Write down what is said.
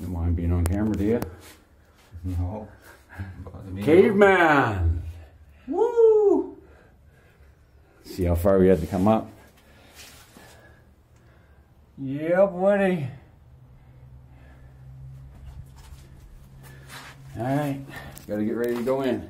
Don't mind being on camera, do you? No. Caveman! Woo! See how far we had to come up? Yep, buddy. All right, gotta get ready to go in.